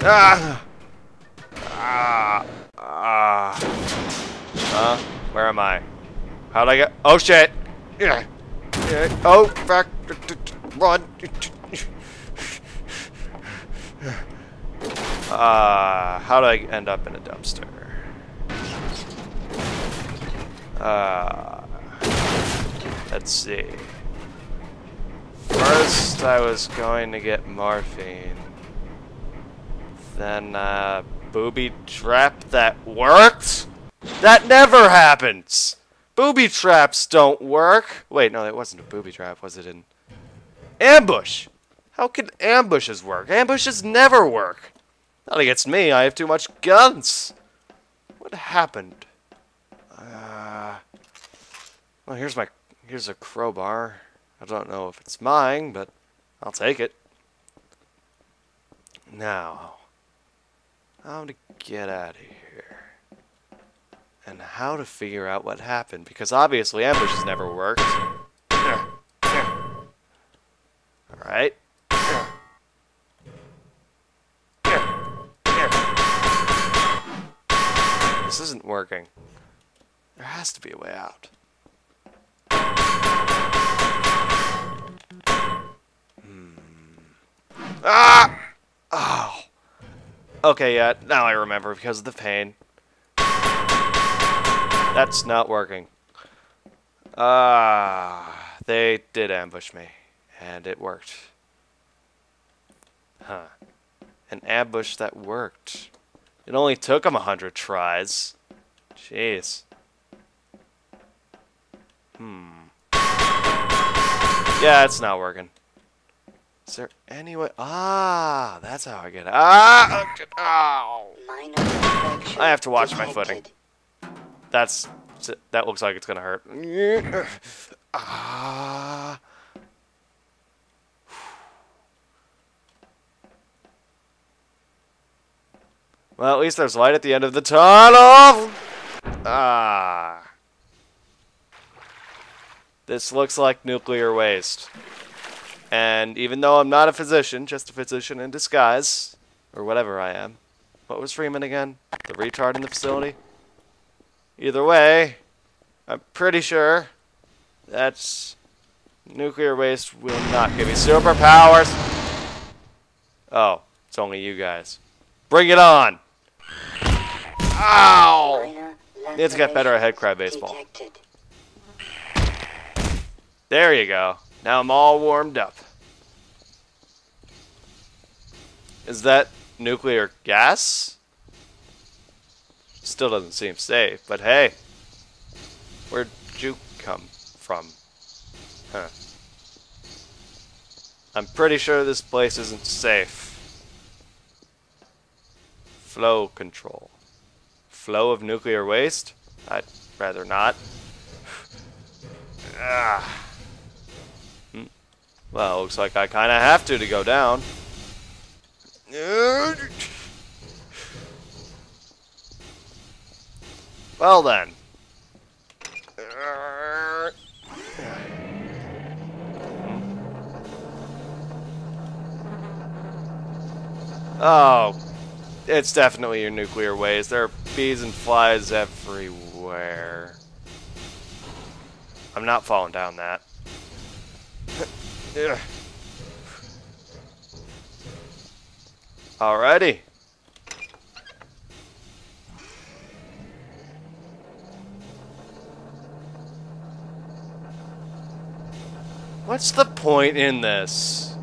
Ah! Ah! Ah! Huh? Where am I? How'd I get? Oh shit! Yeah. Yeah. Oh, back. Run. Uh, how do I end up in a dumpster? Uh, let's see. First, I was going to get morphine. Then, uh, booby trap that worked? That never happens! Booby traps don't work! Wait, no, it wasn't a booby trap, was it in... Ambush! How can ambushes work? Ambushes never work! Not against me, I have too much guns! What happened? Uh... Well, here's my... Here's a crowbar. I don't know if it's mine, but I'll take it. Now, how to get out of here. And how to figure out what happened, because obviously ambushes never worked. Alright. This isn't working. There has to be a way out. Hmm. Ah! Oh. Okay, yeah, now I remember because of the pain. That's not working. Ah, they did ambush me, and it worked. Huh. An ambush that worked. It only took them a hundred tries. Jeez. Hmm. Yeah, it's not working. Is there any way? Ah, that's how I get it. Ah! I have to watch my footing. That's that looks like it's gonna hurt. Ah. Well, at least there's light at the end of the tunnel. Ah. This looks like nuclear waste. And even though I'm not a physician, just a physician in disguise, or whatever I am. What was Freeman again? The retard in the facility? Either way, I'm pretty sure that's nuclear waste will not give me superpowers. Oh, it's only you guys. Bring it on! Ow! It's got better at headcrab baseball. There you go. Now I'm all warmed up. Is that nuclear gas? Still doesn't seem safe, but hey. Where'd you come from? Huh. I'm pretty sure this place isn't safe. Flow control. Flow of nuclear waste? I'd rather not. ah. Well, looks like I kind of have to to go down. Well then. Oh, it's definitely your nuclear waste. There are bees and flies everywhere. I'm not falling down that. Alrighty. What's the point in this?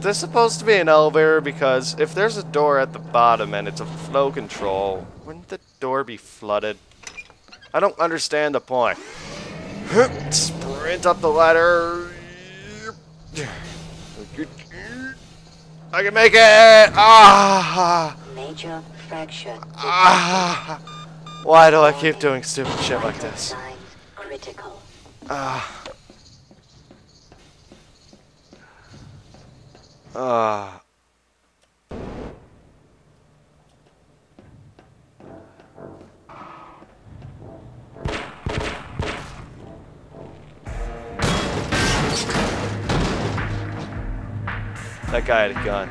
This supposed to be an elevator because if there's a door at the bottom and it's a flow control, wouldn't the door be flooded? I don't understand the point. Sprint up the ladder. I can make it! Ah! Major fracture. Ah! Why do I keep doing stupid shit like this? Critical. Ah. Ah. That guy had a gun.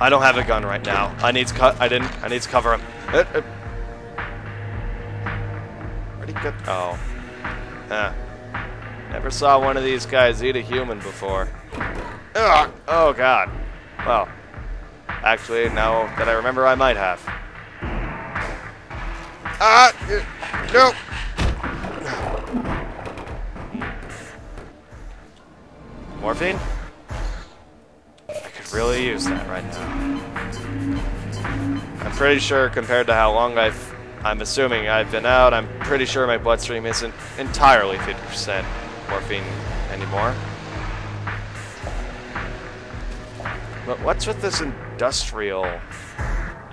I don't have a gun right now. I need to cut. I didn't. I need to cover him. Uh, uh. Where'd? Oh. Huh. Never saw one of these guys eat a human before. Ugh. Oh god. Well. Actually, now that I remember, I might have. Ah! Uh, no! Morphine? Really use that right now. I'm pretty sure compared to how long I've, I'm assuming I've been out, I'm pretty sure my bloodstream isn't entirely 50% morphine anymore. But what's with this industrial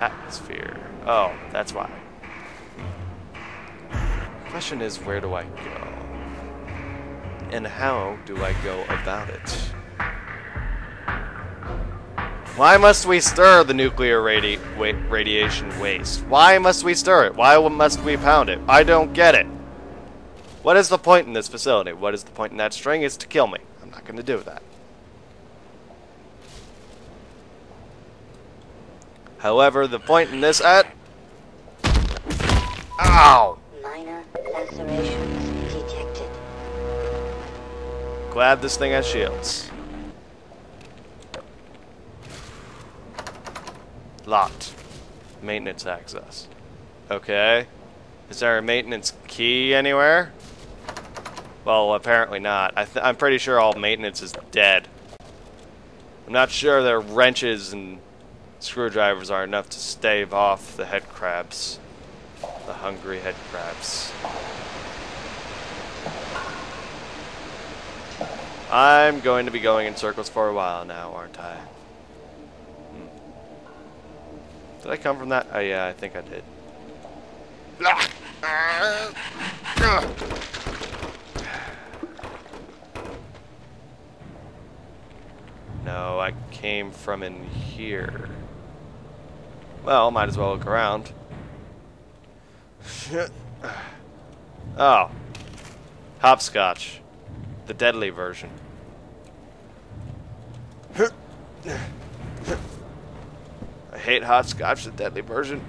atmosphere? Oh, that's why. Question is, where do I go? And how do I go about it? Why must we stir the nuclear radi wa radiation waste? Why must we stir it? Why must we pound it? I don't get it. What is the point in this facility? What is the point in that string? It's to kill me. I'm not going to do that. However, the point in this at... Ow! Minor lacerations detected. Glad this thing has shields. Locked. Maintenance access. Okay. Is there a maintenance key anywhere? Well, apparently not. I am pretty sure all maintenance is dead. I'm not sure their wrenches and screwdrivers are enough to stave off the head crabs. The hungry head crabs. I'm going to be going in circles for a while now, aren't I? Hmm. Did I come from that? Oh yeah, I think I did. No, I came from in here. Well, might as well look around. oh. Hopscotch. The deadly version. Hate hopscotch, the deadly version.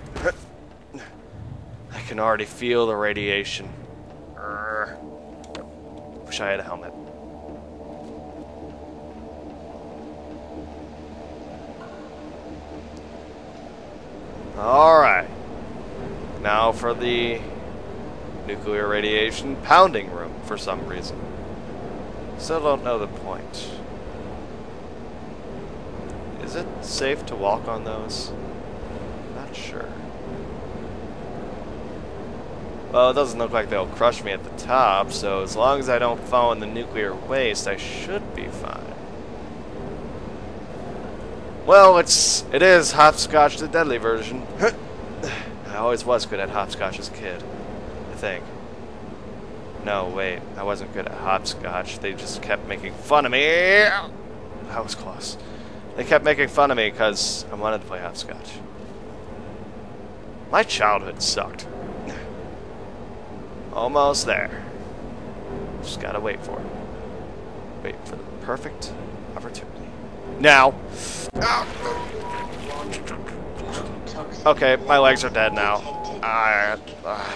I can already feel the radiation. Wish I had a helmet. Alright. Now for the nuclear radiation pounding room for some reason. Still don't know the point. Is it safe to walk on those? Not sure. Well, it doesn't look like they'll crush me at the top, so as long as I don't fall in the nuclear waste, I should be fine. Well, it's it is hopscotch the deadly version. I always was good at hopscotch as a kid. I think. No, wait, I wasn't good at hopscotch. They just kept making fun of me. That was close. They kept making fun of me because I wanted to play hopscotch. My childhood sucked. Almost there. Just gotta wait for it. Wait for the perfect opportunity. Now. Okay, my legs are dead now. Uh, uh,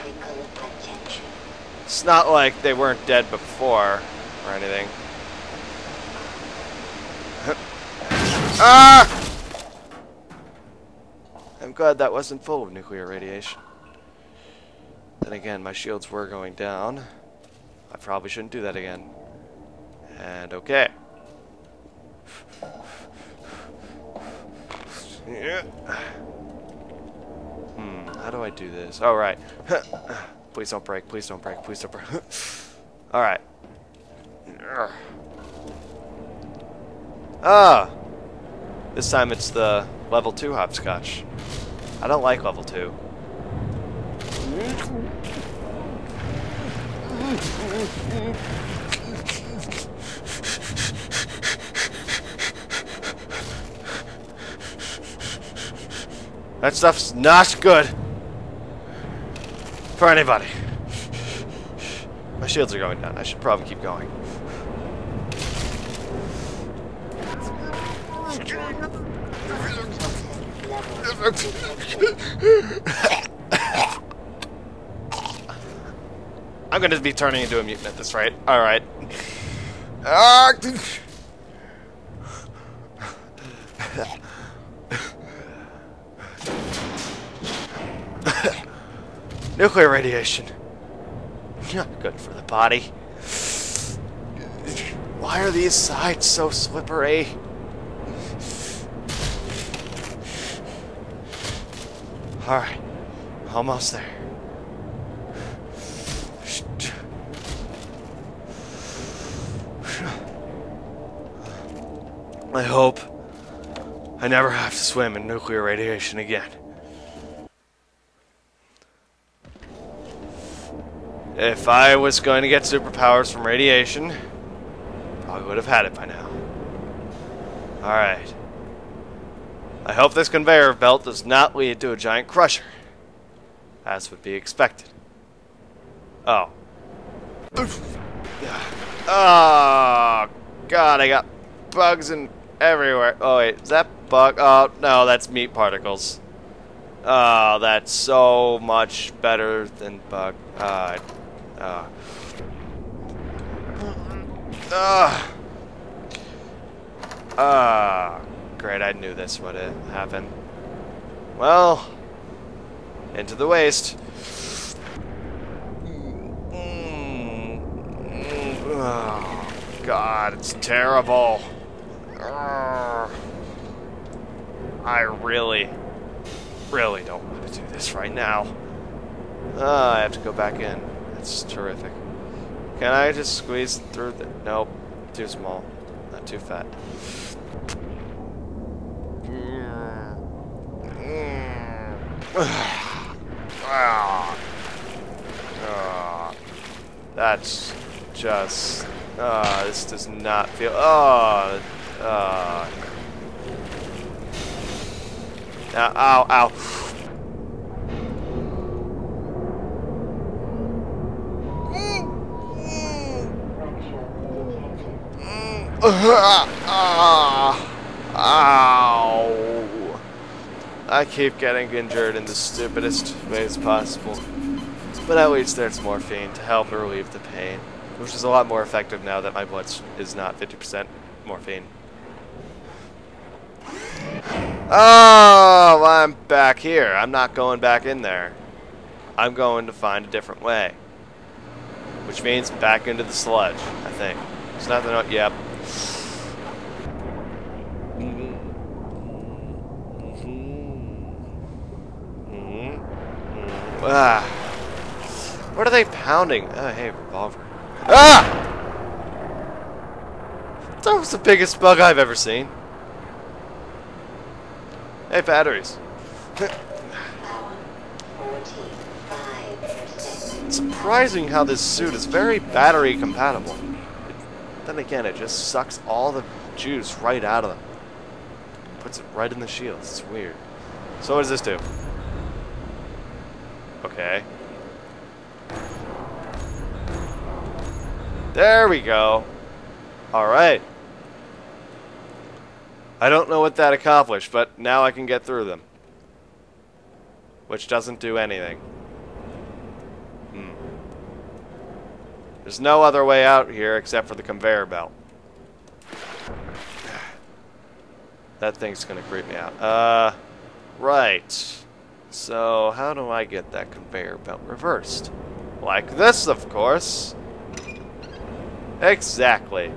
it's not like they weren't dead before or anything. Ah! I'm glad that wasn't full of nuclear radiation. Then again, my shields were going down. I probably shouldn't do that again. And okay. Yeah. Hmm, how do I do this? Oh, right. please don't break, please don't break, please don't break. Alright. Ah! This time it's the level 2 hopscotch. I don't like level 2. That stuff's not good for anybody. My shields are going down. I should probably keep going. I'm gonna be turning into a mutant at this rate. Alright. Nuclear radiation. Not good for the body. Why are these sides so slippery? Alright. Almost there. I hope I never have to swim in nuclear radiation again. If I was going to get superpowers from radiation, probably would have had it by now. Alright. I hope this conveyor belt does not lead to a giant crusher. As would be expected. Oh. Oh, God, I got bugs and everywhere. Oh, wait, is that bug? Oh, no, that's meat particles. Oh, that's so much better than bug. Uh, uh. Uh. Uh. Great, I knew this would happen. Well, into the waste. Oh, God, it's terrible. I really, really don't want to do this right now. Uh, I have to go back in. That's terrific. Can I just squeeze through the... Nope. Too small. Not too fat. Ah. Ah. That's just... Uh, this does not feel... Oh, uh, ow, ow, ow. Ow. I keep getting injured in the stupidest ways possible. But at least there's morphine to help relieve the pain. Which is a lot more effective now that my blood is not 50% morphine. Oh, I'm back here. I'm not going back in there. I'm going to find a different way. Which means back into the sludge, I think. It's nothing. Yep. Ah. What are they pounding? Oh, hey, revolver. Ah! That was the biggest bug I've ever seen. Hey, batteries. Surprising how this suit is very battery compatible. Then again, it just sucks all the juice right out of them. Puts it right in the shields. It's weird. So what does this do? Okay. There we go. Alright. I don't know what that accomplished, but now I can get through them. Which doesn't do anything. Hmm. There's no other way out here except for the conveyor belt. That thing's gonna creep me out. Uh, right. So, how do I get that conveyor belt reversed? Like this, of course. Exactly.